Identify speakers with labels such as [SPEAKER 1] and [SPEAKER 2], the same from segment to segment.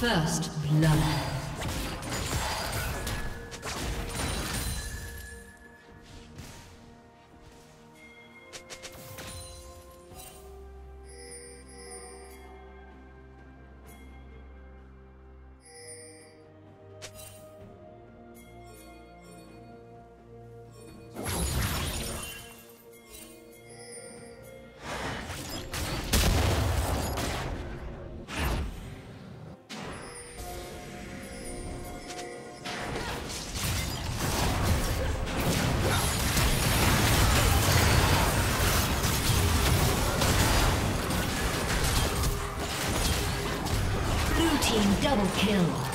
[SPEAKER 1] First blood.
[SPEAKER 2] Team double kill.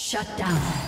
[SPEAKER 2] Shut down.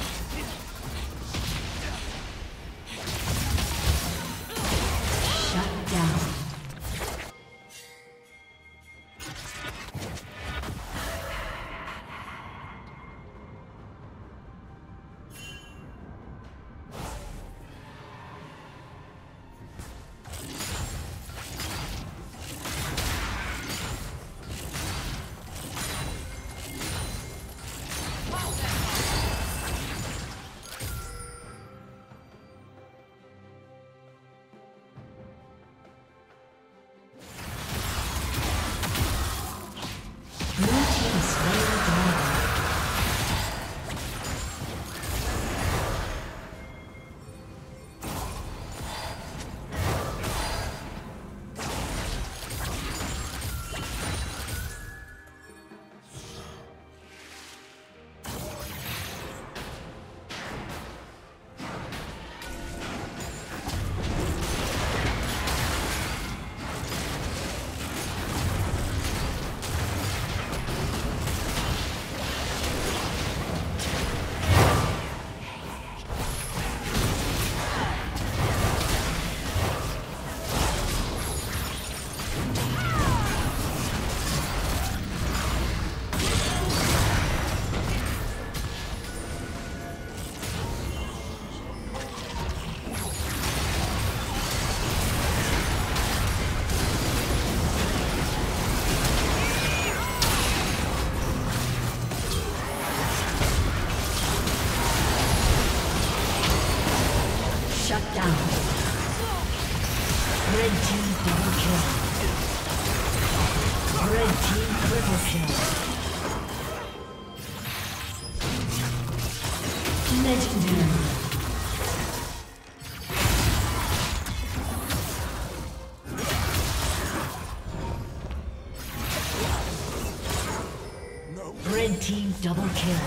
[SPEAKER 2] Double kill.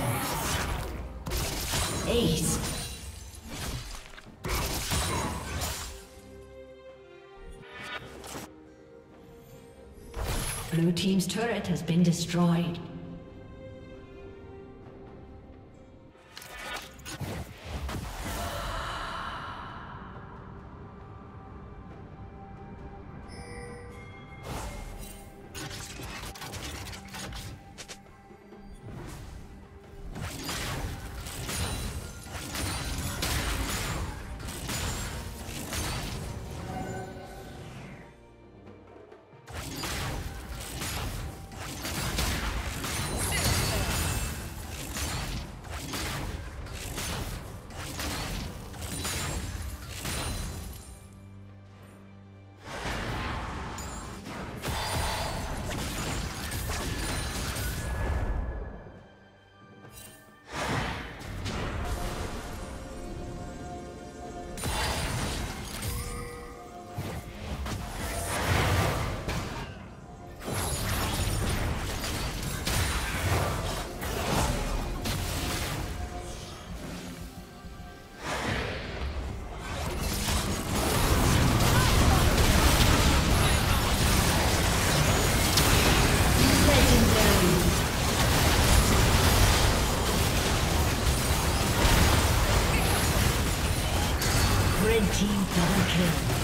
[SPEAKER 2] Ace. Blue team's turret has been destroyed. Double kill.